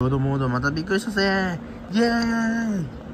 ロードモードまたびっくりしたぜ。イェーイ。